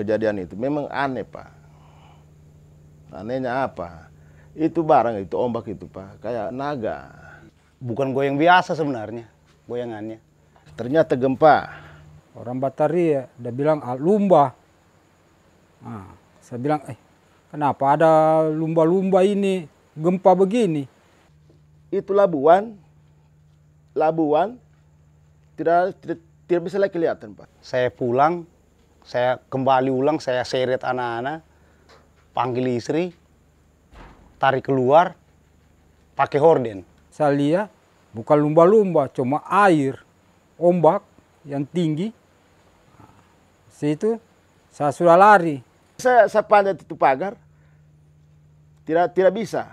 kejadian itu memang aneh pak. Anehnya apa? Itu barang itu ombak itu pak, kayak naga. Bukan goyang biasa sebenarnya, goyangannya. Ternyata gempa. Orang Batari ya, dia bilang ah, lumba. Nah, saya bilang, eh kenapa ada lumba-lumba ini gempa begini? Itu Labuan, Labuan tidak tidak, tidak bisa lagi kelihatan pak. Saya pulang, saya kembali ulang, saya seret anak-anak, panggil istri, tarik keluar, pakai horden. Saya lihat bukan lumba-lumba, cuma air, ombak yang tinggi. Situ saya sudah lari. Saya, saya panjat itu pagar, tidak tidak bisa.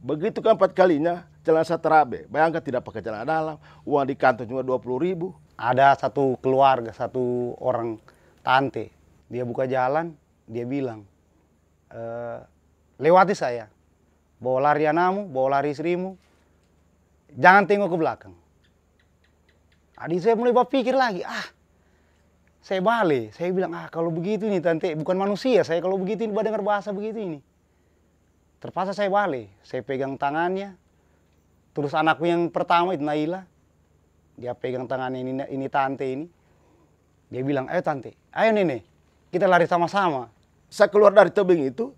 Begitu keempat kalinya, jalan saya terabe. Bayangkan tidak pakai celana dalam, uang di kantong cuma dua puluh ribu. Ada satu keluarga, satu orang tante, dia buka jalan, dia bilang, e, lewati saya, bawa lari anakmu, bawa lari istrimu, jangan tengok ke belakang. Adik saya mulai berpikir lagi, ah, saya balik, saya bilang, ah kalau begitu nih tante, bukan manusia, saya kalau begitu ini dengar bahasa begitu ini. Terpaksa saya balik, saya pegang tangannya, terus anakku yang pertama itu Naila, dia pegang tangannya ini, ini tante ini, dia bilang, ayo tante, ayo nenek, kita lari sama-sama. Saya keluar dari tebing itu,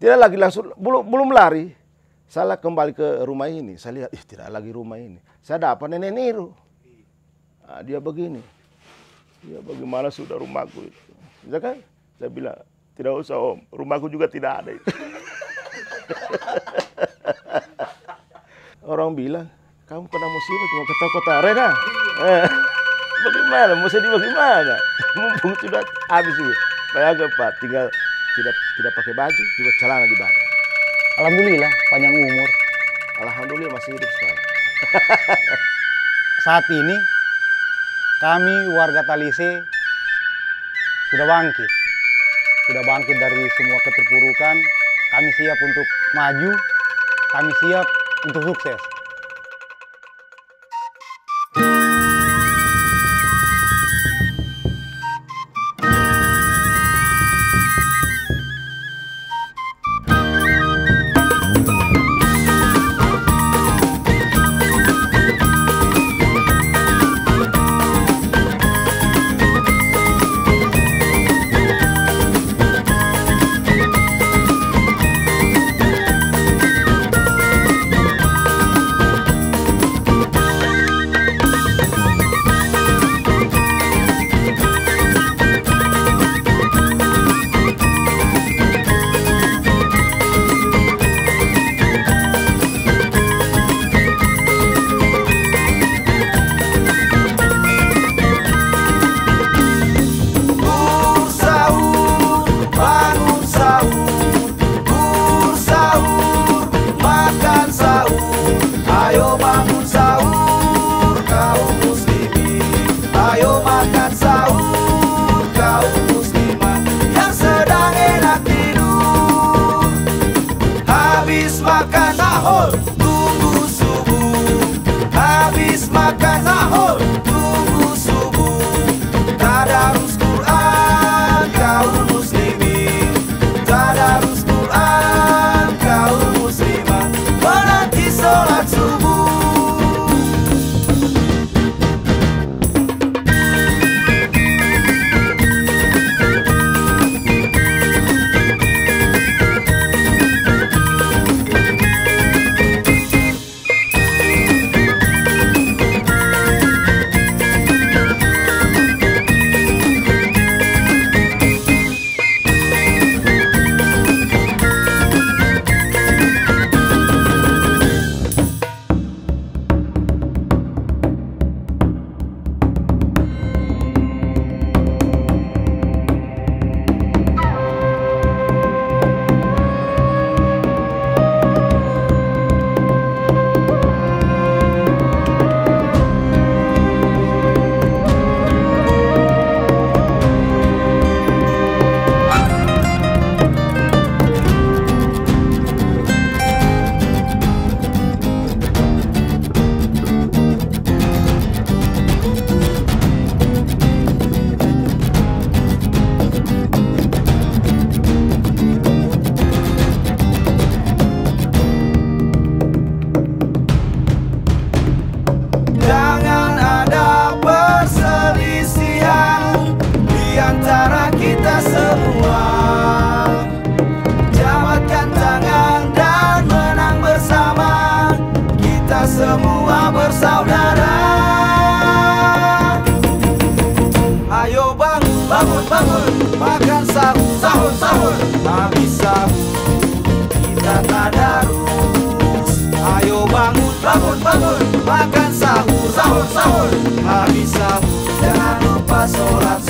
tidak lagi langsung, belum, belum lari. Saya kembali ke rumah ini, saya lihat, ih tidak lagi rumah ini. Saya dapat nenek niru. Nah, dia begini. Ya bagaimana sudah rumahku itu. Ya kan? Saya bilang, tidak usah om, rumahku juga tidak ada itu. Orang bilang, kamu kena musibah cuma ke kota Rena. Bagaimana? Mau sedih bagaimana? Mumpung sudah habis itu. Bayangkan Pak, tinggal tidak tidak pakai baju, cuma celana di badan. Alhamdulillah, panjang umur. Alhamdulillah masih hidup sekarang. Saat ini kami warga Talise sudah bangkit. Sudah bangkit dari semua keterpurukan. Kami siap untuk maju. Kami siap untuk sukses. Sahur kita tadarus Ayo bangun, bangun, bangun. Makan sahur, sahur, sahur. Habis sahur Jangan lupa sholat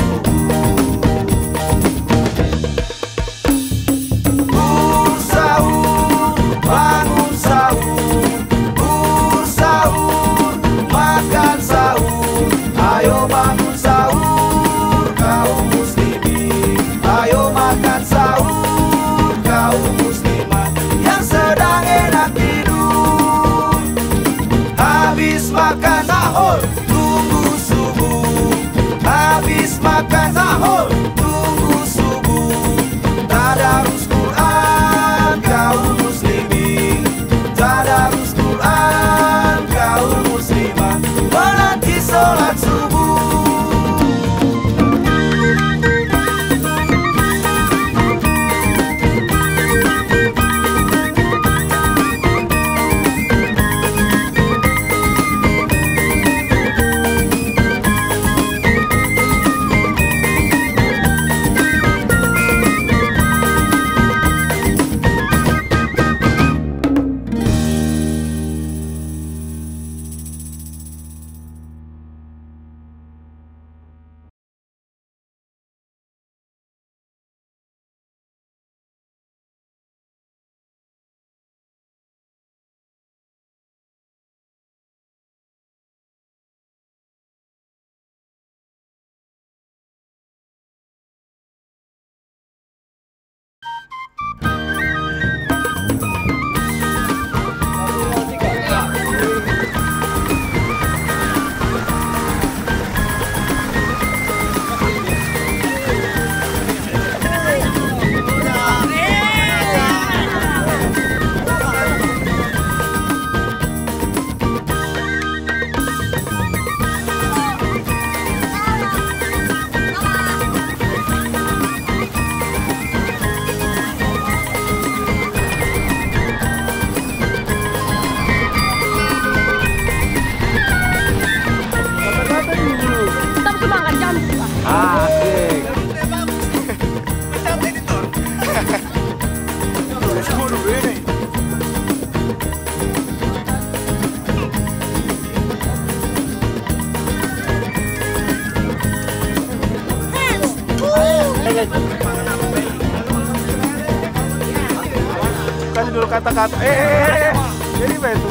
kata-kata. Eh, eh, eh, eh. Jadi apa itu?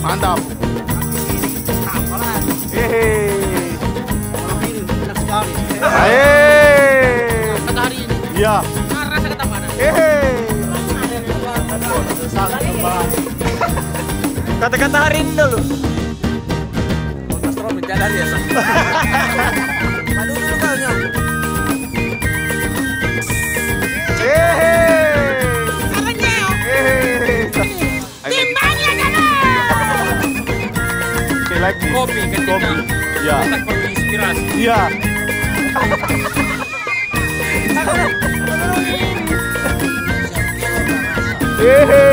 Mantap. Hehehe. Eh. Iya. Hehehe. Kata-kata hari ini dulu. Timbangnya Lagi. Kopi ketika Kopi. Ya. otak perlu inspirasi. Iya. Hehehe.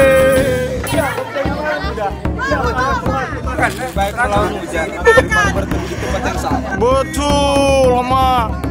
Baik melawan hujan, bertemu di tempat yang sama. Betul, lama.